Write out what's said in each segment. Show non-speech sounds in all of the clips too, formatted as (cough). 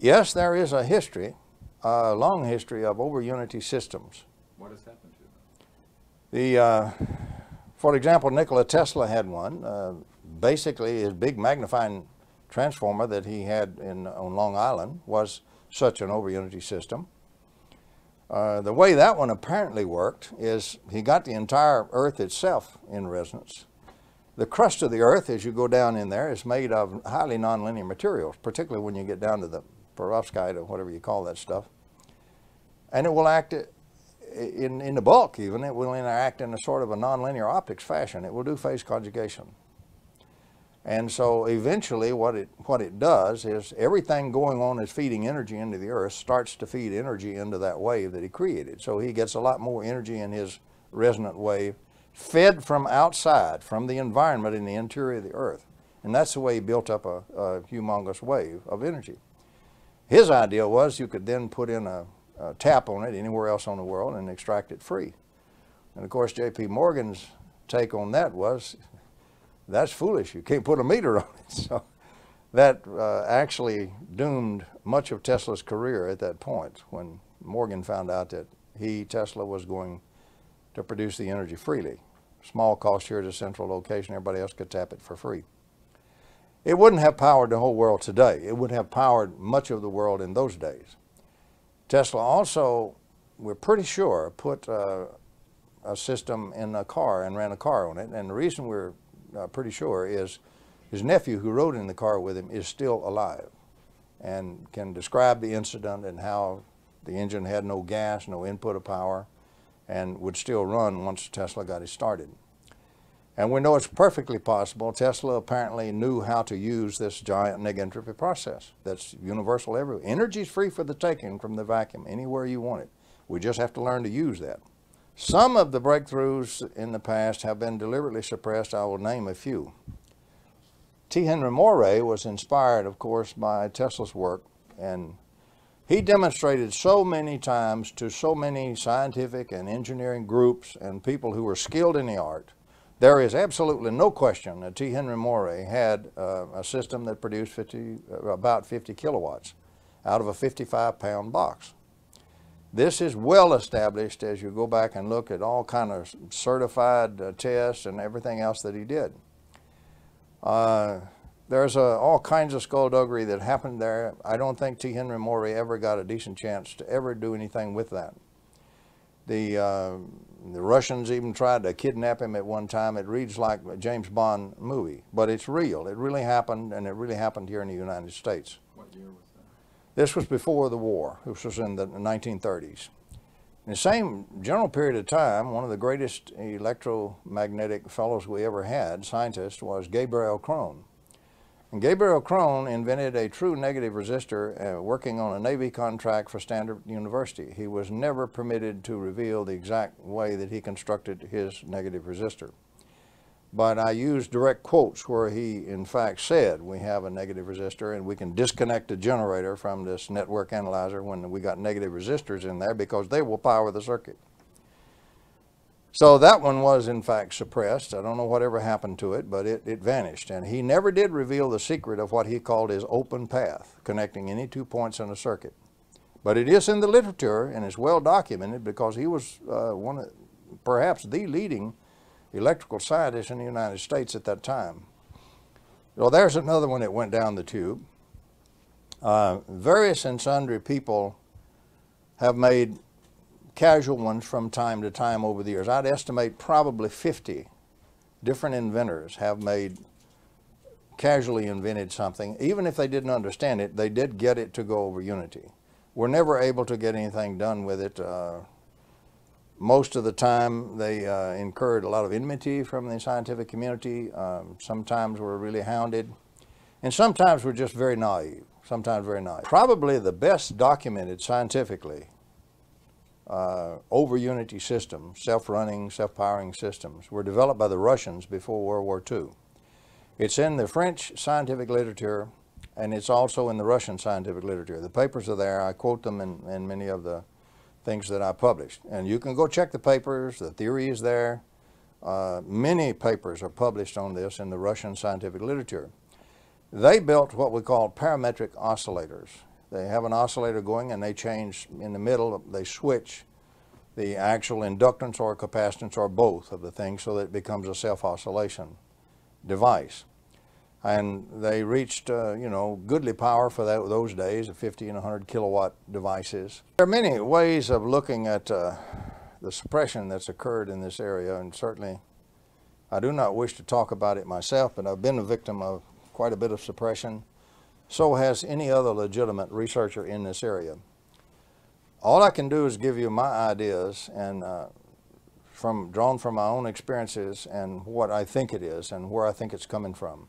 Yes, there is a history, a long history of over unity systems. What has happened to them? The, uh, for example, Nikola Tesla had one. Uh, basically, his big magnifying transformer that he had in, on Long Island was such an over unity system. Uh, the way that one apparently worked is he got the entire Earth itself in resonance. The crust of the Earth, as you go down in there, is made of highly nonlinear materials, particularly when you get down to the perovskite or whatever you call that stuff. And it will act in, in the bulk even, it will interact in a sort of a nonlinear optics fashion. It will do phase conjugation. And so eventually what it, what it does is everything going on is feeding energy into the earth starts to feed energy into that wave that he created. So he gets a lot more energy in his resonant wave fed from outside, from the environment in the interior of the earth. And that's the way he built up a, a humongous wave of energy. His idea was you could then put in a, a tap on it anywhere else on the world and extract it free. And of course, J.P. Morgan's take on that was that's foolish. You can't put a meter (laughs) on it. So that uh, actually doomed much of Tesla's career at that point when Morgan found out that he, Tesla, was going to produce the energy freely. Small cost here at a central location, everybody else could tap it for free. It wouldn't have powered the whole world today. It would have powered much of the world in those days. Tesla also, we're pretty sure, put uh, a system in a car and ran a car on it. And the reason we're uh, pretty sure is his nephew who rode in the car with him is still alive and can describe the incident and how the engine had no gas, no input of power, and would still run once Tesla got it started. And we know it's perfectly possible. Tesla apparently knew how to use this giant negentropy process that's universal everywhere. Energy is free for the taking from the vacuum anywhere you want it. We just have to learn to use that. Some of the breakthroughs in the past have been deliberately suppressed. I will name a few. T. Henry Moray was inspired, of course, by Tesla's work, and he demonstrated so many times to so many scientific and engineering groups and people who were skilled in the art. There is absolutely no question that T. Henry Moray had uh, a system that produced 50, uh, about 50 kilowatts out of a 55 pound box. This is well established as you go back and look at all kind of certified uh, tests and everything else that he did. Uh, there's uh, all kinds of skullduggery that happened there. I don't think T. Henry Moray ever got a decent chance to ever do anything with that. The, uh, the Russians even tried to kidnap him at one time. It reads like a James Bond movie, but it's real. It really happened, and it really happened here in the United States. What year was that? this was before the war. This was in the 1930s. In the same general period of time, one of the greatest electromagnetic fellows we ever had, scientist, was Gabriel Kron. And Gabriel Kron invented a true negative resistor uh, working on a Navy contract for Stanford University. He was never permitted to reveal the exact way that he constructed his negative resistor but I use direct quotes where he in fact said we have a negative resistor and we can disconnect the generator from this network analyzer when we got negative resistors in there because they will power the circuit. So that one was in fact suppressed. I don't know whatever happened to it, but it, it vanished. And he never did reveal the secret of what he called his open path, connecting any two points in a circuit. But it is in the literature and it's well documented because he was uh, one of, perhaps the leading electrical scientists in the United States at that time. Well, there's another one that went down the tube. Uh, various and sundry people have made casual ones from time to time over the years. I'd estimate probably 50 different inventors have made casually invented something. Even if they didn't understand it, they did get it to go over Unity. We're never able to get anything done with it. Uh, most of the time, they uh, incurred a lot of enmity from the scientific community. Um, sometimes were really hounded. And sometimes we're just very naive, sometimes very naive. Probably the best documented scientifically uh, over unity systems, self-running, self-powering systems, were developed by the Russians before World War II. It's in the French scientific literature, and it's also in the Russian scientific literature. The papers are there. I quote them in, in many of the things that I published. And you can go check the papers, the theory is there. Uh, many papers are published on this in the Russian scientific literature. They built what we call parametric oscillators. They have an oscillator going and they change in the middle, they switch the actual inductance or capacitance or both of the thing so that it becomes a self-oscillation device. And they reached, uh, you know, goodly power for that, those days, 50 and 100 kilowatt devices. There are many ways of looking at uh, the suppression that's occurred in this area, and certainly I do not wish to talk about it myself, but I've been a victim of quite a bit of suppression. So has any other legitimate researcher in this area. All I can do is give you my ideas and uh, from drawn from my own experiences and what I think it is and where I think it's coming from.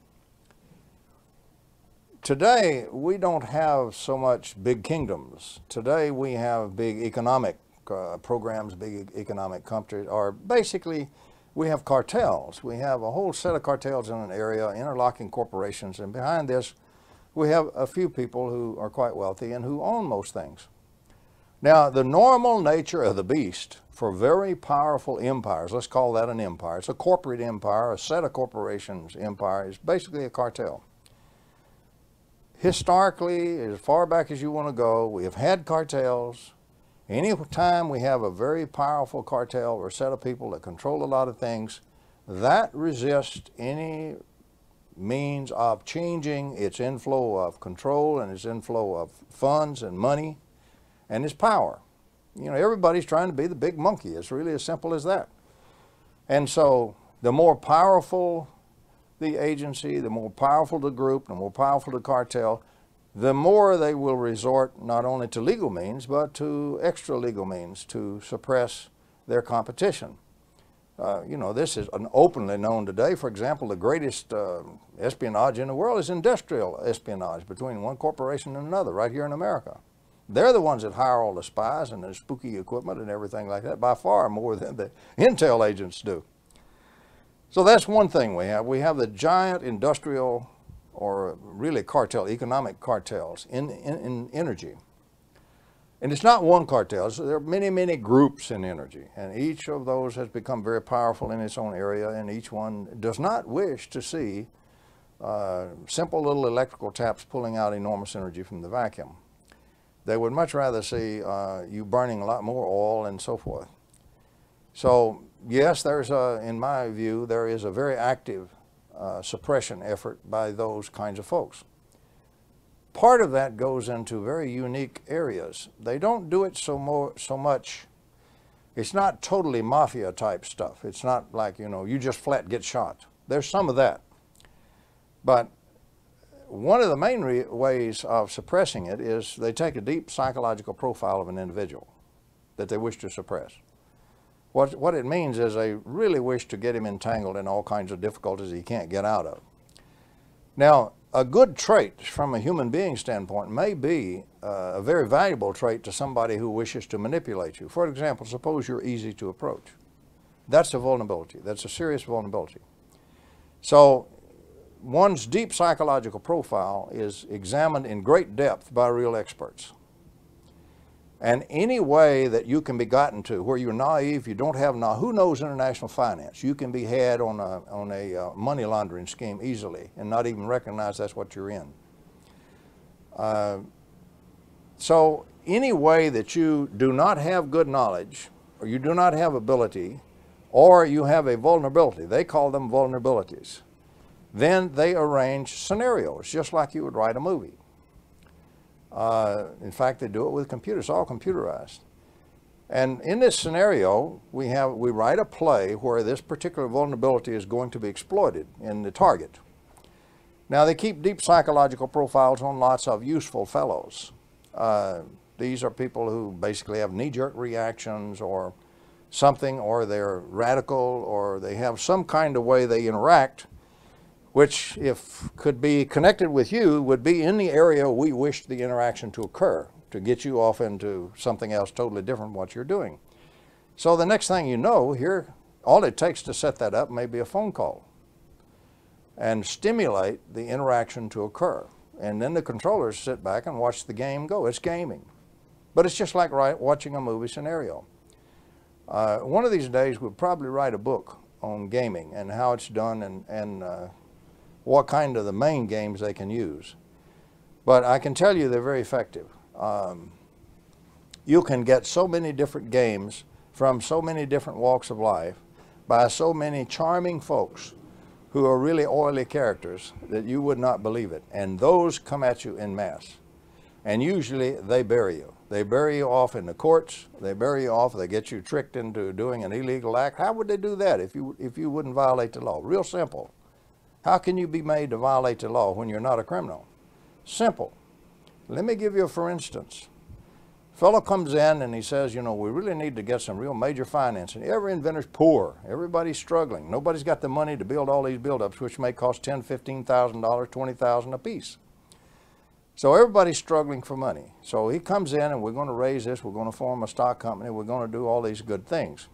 Today, we don't have so much big kingdoms. Today, we have big economic uh, programs, big economic countries, or basically, we have cartels. We have a whole set of cartels in an area, interlocking corporations, and behind this, we have a few people who are quite wealthy and who own most things. Now, the normal nature of the beast for very powerful empires, let's call that an empire, it's a corporate empire, a set of corporations empire, is basically a cartel. Historically, as far back as you want to go, we have had cartels. Any time we have a very powerful cartel or set of people that control a lot of things, that resists any means of changing its inflow of control and its inflow of funds and money and its power. You know, everybody's trying to be the big monkey. It's really as simple as that. And so the more powerful the agency, the more powerful the group, the more powerful the cartel, the more they will resort not only to legal means, but to extra legal means to suppress their competition. Uh, you know, this is an openly known today. For example, the greatest uh, espionage in the world is industrial espionage between one corporation and another right here in America. They're the ones that hire all the spies and the spooky equipment and everything like that by far more than the (laughs) intel agents do. So that's one thing we have. We have the giant industrial or really cartel, economic cartels in, in, in energy. And it's not one cartel. There are many, many groups in energy. And each of those has become very powerful in its own area. And each one does not wish to see uh, simple little electrical taps pulling out enormous energy from the vacuum. They would much rather see uh, you burning a lot more oil and so forth. So yes, there's a, in my view, there is a very active uh, suppression effort by those kinds of folks. Part of that goes into very unique areas. They don't do it so, more, so much, it's not totally mafia type stuff. It's not like, you know, you just flat get shot. There's some of that. But one of the main ways of suppressing it is they take a deep psychological profile of an individual that they wish to suppress. What, what it means is they really wish to get him entangled in all kinds of difficulties he can't get out of. Now, a good trait from a human being standpoint may be uh, a very valuable trait to somebody who wishes to manipulate you. For example, suppose you're easy to approach. That's a vulnerability. That's a serious vulnerability. So one's deep psychological profile is examined in great depth by real experts. And any way that you can be gotten to where you're naive, you don't have, na who knows international finance? You can be had on a, on a uh, money laundering scheme easily and not even recognize that's what you're in. Uh, so any way that you do not have good knowledge or you do not have ability or you have a vulnerability, they call them vulnerabilities, then they arrange scenarios just like you would write a movie. Uh, in fact, they do it with computers, all computerized. And in this scenario, we have we write a play where this particular vulnerability is going to be exploited in the target. Now they keep deep psychological profiles on lots of useful fellows. Uh, these are people who basically have knee-jerk reactions or something, or they're radical, or they have some kind of way they interact which if could be connected with you would be in the area we wish the interaction to occur to get you off into something else totally different what you're doing. So the next thing you know here, all it takes to set that up may be a phone call and stimulate the interaction to occur. And then the controllers sit back and watch the game go. It's gaming. But it's just like right, watching a movie scenario. Uh, one of these days we'll probably write a book on gaming and how it's done and, and uh, what kind of the main games they can use. But I can tell you they're very effective. Um, you can get so many different games from so many different walks of life by so many charming folks who are really oily characters that you would not believe it. And those come at you in mass. And usually they bury you. They bury you off in the courts. They bury you off. They get you tricked into doing an illegal act. How would they do that if you, if you wouldn't violate the law? Real simple. How can you be made to violate the law when you're not a criminal? Simple. Let me give you a for instance. Fellow comes in and he says, you know, we really need to get some real major financing. Every inventor's poor. Everybody's struggling. Nobody's got the money to build all these buildups, which may cost ten, fifteen thousand dollars, twenty thousand a piece. So everybody's struggling for money. So he comes in and we're going to raise this. We're going to form a stock company. We're going to do all these good things.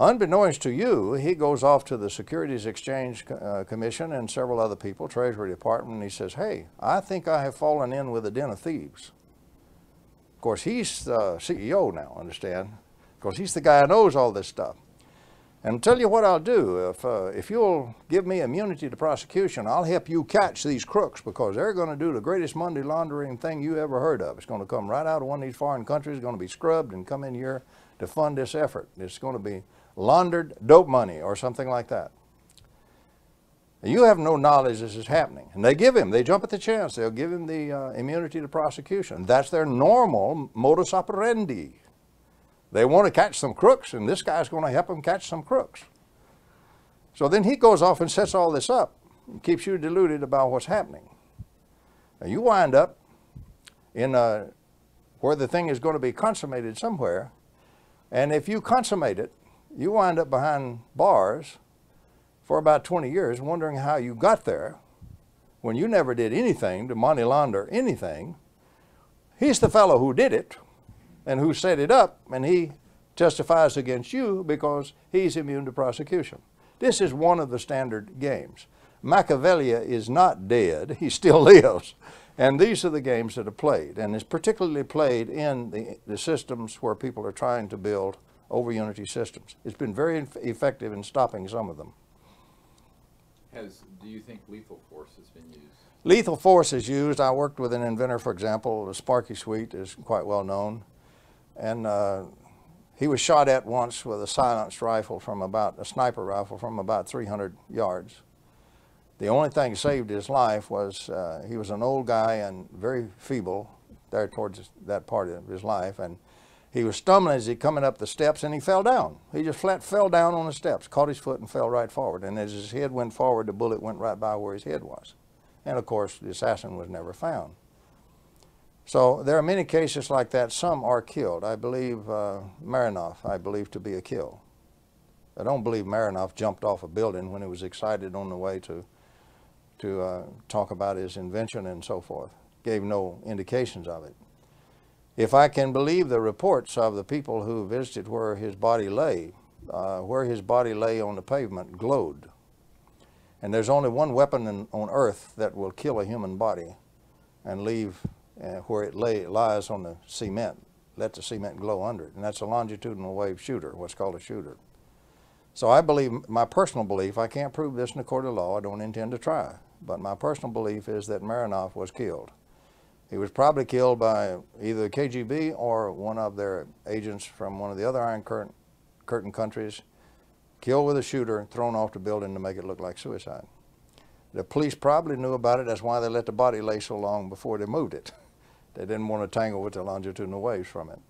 Unbeknownst to you, he goes off to the Securities Exchange uh, Commission and several other people, Treasury Department, and he says, hey, I think I have fallen in with a den of thieves. Of course, he's the CEO now, understand? Because he's the guy who knows all this stuff. And I'll tell you what I'll do. If, uh, if you'll give me immunity to prosecution, I'll help you catch these crooks because they're going to do the greatest money laundering thing you ever heard of. It's going to come right out of one of these foreign countries, going to be scrubbed and come in here to fund this effort. It's going to be laundered dope money or something like that. You have no knowledge this is happening. And they give him, they jump at the chance, they'll give him the uh, immunity to prosecution. That's their normal modus operandi. They want to catch some crooks, and this guy's going to help them catch some crooks. So then he goes off and sets all this up and keeps you deluded about what's happening. Now you wind up in uh, where the thing is going to be consummated somewhere, and if you consummate it, you wind up behind bars for about 20 years wondering how you got there when you never did anything to money launder anything. He's the fellow who did it and who set it up, and he testifies against you because he's immune to prosecution. This is one of the standard games. Machiavelli is not dead, he still (laughs) lives. And these are the games that are played, and it's particularly played in the, the systems where people are trying to build over unity systems. It's been very effective in stopping some of them. Has, do you think lethal force has been used? Lethal force is used. I worked with an inventor, for example, the Sparky Sweet is quite well known. And uh, he was shot at once with a silenced rifle from about, a sniper rifle from about 300 yards. The only thing saved his life was uh, he was an old guy and very feeble there towards that part of his life. And he was stumbling as he coming up the steps and he fell down. He just flat fell down on the steps, caught his foot and fell right forward. And as his head went forward, the bullet went right by where his head was. And of course, the assassin was never found. So there are many cases like that. Some are killed. I believe uh, Marinov, I believe to be a kill. I don't believe Marinov jumped off a building when he was excited on the way to, to uh, talk about his invention and so forth. Gave no indications of it. If I can believe the reports of the people who visited where his body lay, uh, where his body lay on the pavement glowed. And there's only one weapon in, on earth that will kill a human body and leave uh, where it lay, lies on the cement, let the cement glow under it. And that's a longitudinal wave shooter, what's called a shooter. So I believe, my personal belief, I can't prove this in a court of law, I don't intend to try, but my personal belief is that Marinov was killed. He was probably killed by either the KGB or one of their agents from one of the other Iron Curtain, curtain countries, killed with a shooter, thrown off the building to make it look like suicide. The police probably knew about it. That's why they let the body lay so long before they moved it. (laughs) They didn't want to tangle with the longitudinal waves from it.